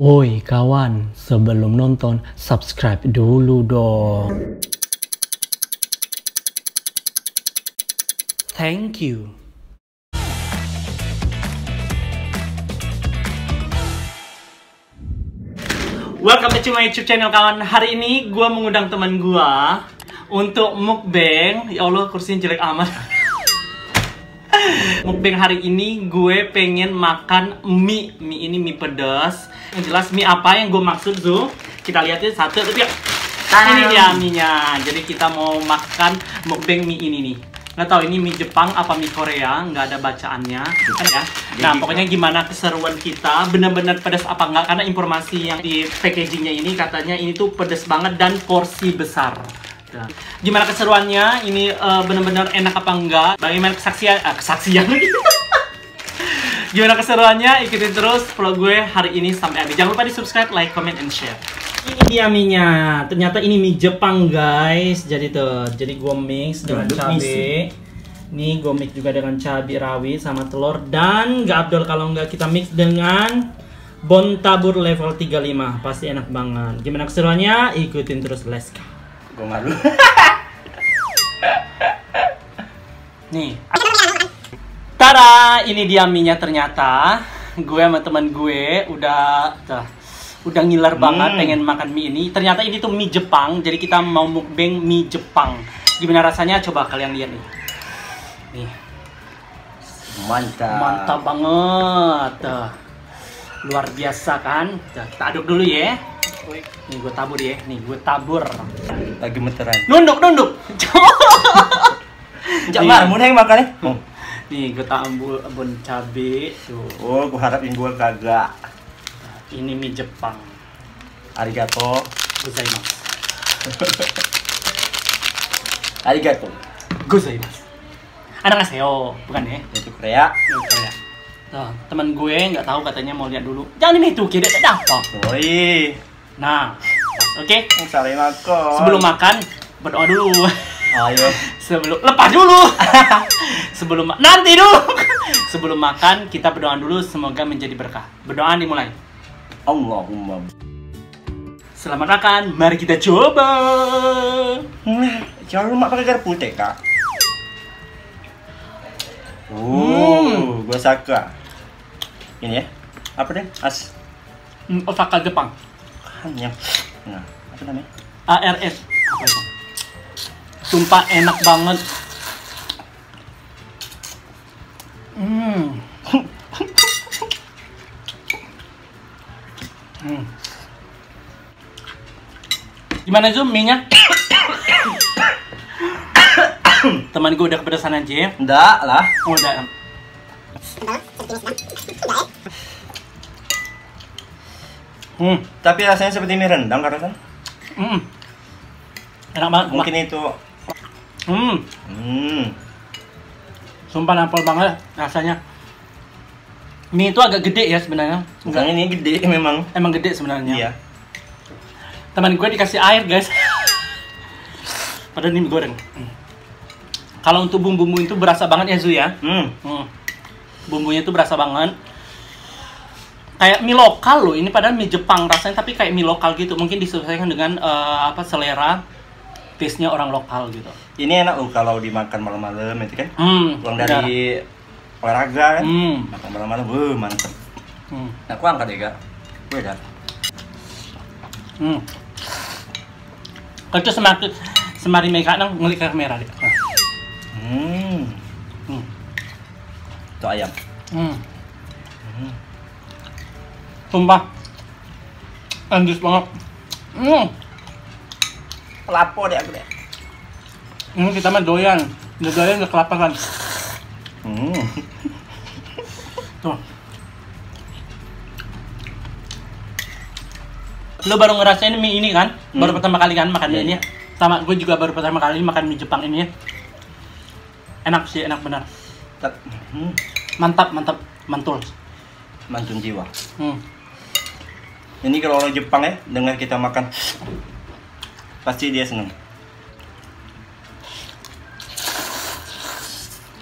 Woi kawan, sebelum nonton subscribe dulu dong. Thank you. Welcome back to my YouTube channel kawan. Hari ini gue mengundang teman gue untuk mukbang. Ya Allah kursinya jelek amat. Mukbang hari ini gue pengen makan mie. Mie ini mie pedas. Yang jelas mie apa yang gue maksud tuh. Kita lihat ya satu. Tapi ini dia mie-nya. Jadi kita mau makan mukbang mie ini nih. Nggak tahu ini mie Jepang apa mie Korea, nggak ada bacaannya. Kan ya? Nah, pokoknya gimana keseruan kita, benar-benar pedas apa enggak karena informasi yang di packagingnya ini katanya ini tuh pedas banget dan porsi besar. Nah, gimana keseruannya? Ini eh, benar-benar enak apa enggak? Bagaimana kesaksian? Ah, kesaksian. Gimana keseruannya? Ikutin terus vlog gue hari ini sampai habis. Jangan lupa di subscribe, like, comment, and share. Ini dia mie-nya. Ternyata ini mie Jepang, guys. Jadi tuh, jadi gue mix dengan cabai. Nih gue mix juga dengan cabai rawit sama telur dan nggak abdol kalau nggak kita mix dengan bon tabur level 35. Pasti enak banget. Gimana keseruannya? Ikutin terus, let's go. Gue malu. Nih. Tada, ini dia mie-nya ternyata. Gue sama teman gue udah tuh, udah ngiler banget Hmm. pengen makan mie ini. Ternyata ini tuh mie Jepang, jadi kita mau mukbang mie Jepang. Gimana rasanya? Coba kalian lihat nih. Nih, Mantap. mantap banget. Tuh. Luar biasa kan? Tuh, kita aduk dulu ya. Nih gue tabur ya. Nih gue tabur. Lagi meteran. Nunduk, nunduk. Iya. mar, mun yang makan Oh. Nih gue tabur bon cabe. Tuh. Oh, gue harapin gue kagak. Ini mie Jepang. Arigato. Gozaimasu. Arigato. Gozaimasu. Annyeonghaseyo, bukan ya? Itu Korea. Ini Korea. Tuh, teman gue nggak tahu katanya mau lihat dulu. Jangan ini tuh, kira tidak apa. Woi. Nah, oke. Makan. Sebelum makan, berdoa dulu. Ayo. Sebelum lepas dulu. Sebelum nanti dulu. Sebelum makan kita berdoa dulu semoga menjadi berkah. Berdoa dimulai. Allahumma. Selamat makan, mari kita coba. Hmm, jangan lupa pakai garam putih, Kak. Hmm. Oh, gue saka. Ini ya. Apa deh? As. Hmm, Osaka Jepang. Hanya. Nah, apa namanya? ARS. Sumpah enak banget. Hmm. hmm. Gimana Zoom mie-nya? Teman gue udah kepedesan aja ya. Enggak lah. Oh, udah. Hmm. Tapi rasanya seperti mie rendang karena kan Hmm. Enak banget. mungkin itu Hmm. hmm Sumpah nampol banget rasanya. Mie itu agak gede ya sebenarnya. bukan ini gede memang Emang gede sebenarnya. iya Teman gue dikasih air guys. Padahal ini mie goreng. Hmm. Kalau untuk bumbu-bumbu itu berasa banget ya Zu ya. hmm Hmm. Bumbunya itu berasa banget. Kayak mie lokal loh. Ini padahal mie Jepang rasanya tapi kayak mie lokal gitu. Mungkin disesuaikan dengan eh, apa selera taste-nya orang lokal gitu. ini enak loh kalau dimakan malam-malam itu kan Hmm. pulang dari olahraga kan Hmm. makan malam-malam wuh mantep Hmm. nah aku angkat ya kak gue dah Hmm. Itu semakin semari mereka nang ngulik ke kamera deh. hmm Hmm. itu ayam Hmm. Sumpah. Andis banget. Hmm. lapo deh aku deh Ini kita mah doyan. Udah doyan udah kelaparan. hmm Tuh. Lo baru ngerasain mie ini kan? Baru Hmm. pertama kali kan makan mie Iya, ini ya? Sama gue juga baru pertama kali makan mie Jepang ini ya. Enak sih, enak benar. Hmm. Mantap, mantap, mantul. mantun jiwa Hmm. Ini kalau orang Jepang ya dengar kita makan pasti dia seneng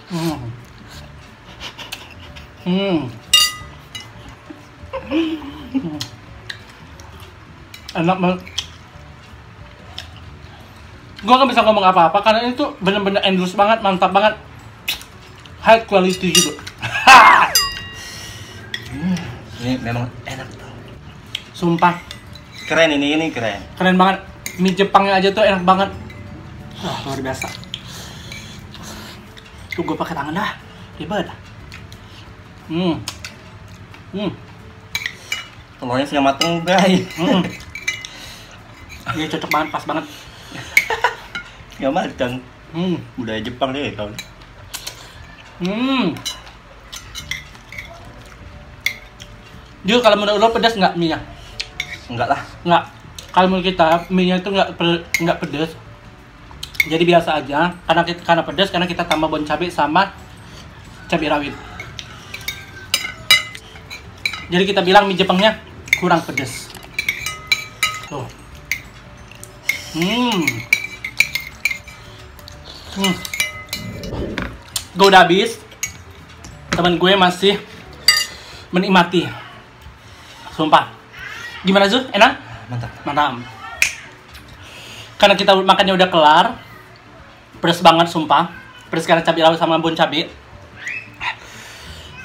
Hmm. Hmm. enak banget gue gak bisa ngomong apa-apa karena ini tuh bener-bener endless banget mantap banget high quality gitu Ini memang enak. Sumpah. Keren ini, ini keren. keren banget. Mie Jepangnya aja tuh enak banget. Wah, luar biasa. Tuh gue pakai tangan dah. Ribet. Hmm. Hmm. Telurnya sudah mateng, guys. hmm. Ini cocok banget pas banget. Nggak mateng. hmm. Budaya Jepang deh kau. hmm. Jul, kalau menurut lo pedas nggak mie-nya? Enggak lah. nggak kalau menurut kita mie-nya itu nggak pe- nggak pedes. Jadi biasa aja. Karena kita, karena pedas karena kita tambah bon cabai sama cabai rawit. Jadi kita bilang mie Jepangnya kurang pedes. Tuh. Hmm. Hmm. Gue udah habis. Teman gue masih menikmati. Sumpah gimana Zul enak Mantap. Mantap. Karena kita makannya udah kelar. Pedas banget sumpah. Pedas karena cabai rawit sama bon cabai.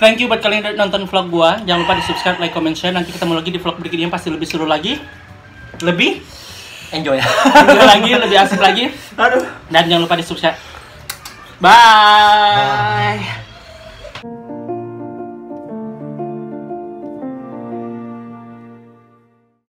Thank you buat kalian yang udah nonton vlog gua. Jangan lupa di subscribe, like, comment, share. Nanti ketemu lagi di vlog berikutnya yang pasti lebih seru lagi. Lebih Enjoy. lebih lagi, lebih asik lagi. Aduh. Dan jangan lupa di subscribe. Bye.